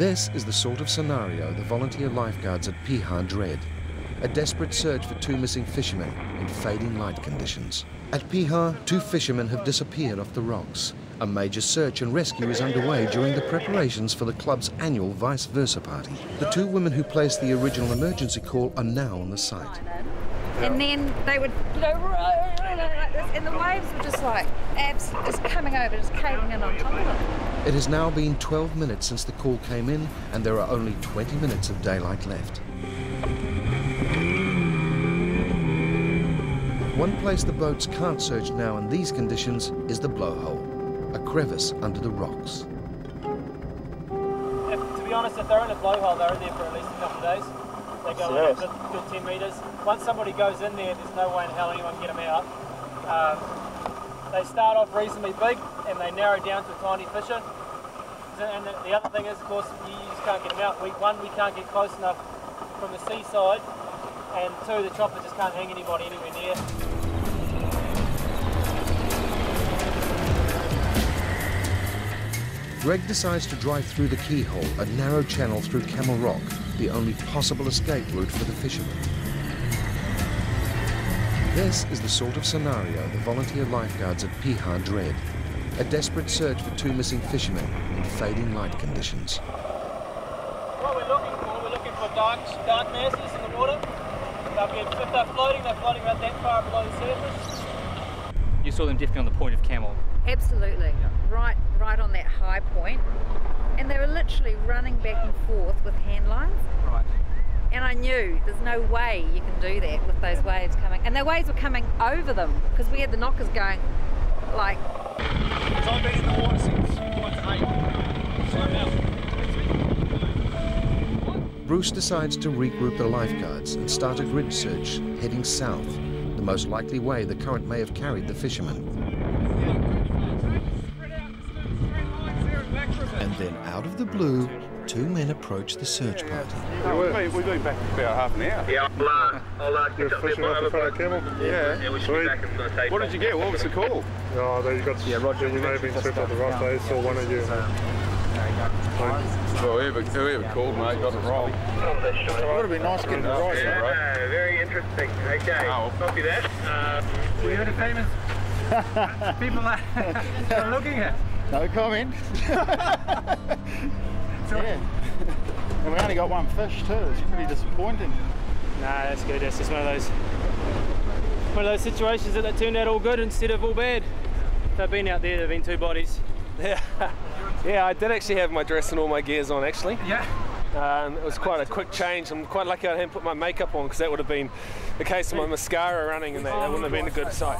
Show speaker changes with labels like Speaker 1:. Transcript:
Speaker 1: This is the sort of scenario the volunteer lifeguards at Piha dread. A desperate search for two missing fishermen in fading light conditions. At Piha, two fishermen have disappeared off the rocks. A major search and rescue is underway during the preparations for the club's annual vice versa party. The two women who placed the original emergency call are now on the site.
Speaker 2: And then they would like this, and the waves were just like abs just coming over, just caving in on top of them.
Speaker 1: It has now been 12 minutes since the call came in, and there are only 20 minutes of daylight left. One place the boats can't search now in these conditions is the blowhole, a crevice under the rocks.
Speaker 3: If, to be honest, if they're in a blowhole, they're in there for at least a couple of days. They go in a good, good 10 metres. Once somebody goes in there, there's no way in hell anyone can get them out. Um, they start off reasonably big and they narrow down to a tiny fissure. And the, the other thing is, of course, you just can't get them out. We, one, we can't get close enough from the seaside, and two, the chopper just can't hang anybody anywhere near.
Speaker 1: Greg decides to drive through the keyhole, a narrow channel through Camel Rock, the only possible escape route for the fishermen. This is the sort of scenario the volunteer lifeguards at Piha dread. A desperate search for two missing fishermen in fading light conditions.
Speaker 3: What we're looking for, we're looking for dark, dark masses in the water. They'll be, if they're floating, they're floating about that far below the surface.
Speaker 4: You saw them definitely on the point of camel.
Speaker 2: Absolutely, right, right on that high point, and they were literally running back and forth with hand lines.
Speaker 4: Right.
Speaker 2: And I knew there's no way you can do that with those waves coming, and the waves were coming over them because we had the knockers going, like.
Speaker 3: So I've been in the water since one eight. So now.
Speaker 1: Bruce decides to regroup the lifeguards and start a grid search heading south, the most likely way the current may have carried the fishermen. And then out of the blue, two men approach the search party.
Speaker 5: We've we've been back for about half an hour.
Speaker 6: Yeah, I'll, uh, I'll uh,
Speaker 5: You're
Speaker 6: up with
Speaker 5: fishing
Speaker 6: my
Speaker 5: off the front of
Speaker 6: boat.
Speaker 5: Camel? Yeah.
Speaker 6: Yeah, we should
Speaker 5: Sweet.
Speaker 6: be back in the tape.
Speaker 5: What did you get? What was the call?
Speaker 7: Oh, there you got.
Speaker 5: Yeah, Roger,
Speaker 7: You may have been swept off the rock. They saw one of you.
Speaker 5: Well, whoever, whoever called, mate, got it wrong.
Speaker 6: It
Speaker 5: would have been nice getting it right,
Speaker 6: Yeah, very interesting. Okay,
Speaker 5: Oh.
Speaker 6: copy that. Uh,
Speaker 3: We heard the famous people are looking at.
Speaker 8: No comment. yeah. And we only got one fish too. It's pretty disappointing.
Speaker 3: Nah, that's good. That's just one of those one of those situations that, that turned out all good instead of all bad. If they've been out there, there've been two bodies.
Speaker 9: Yeah, yeah, I did actually have my dress and all my gears on actually.
Speaker 3: Yeah.
Speaker 9: Um, it was quite a quick change. I'm quite lucky I didn't put my makeup on because that would have been the case of my mascara running and that, that wouldn't have been a good sight.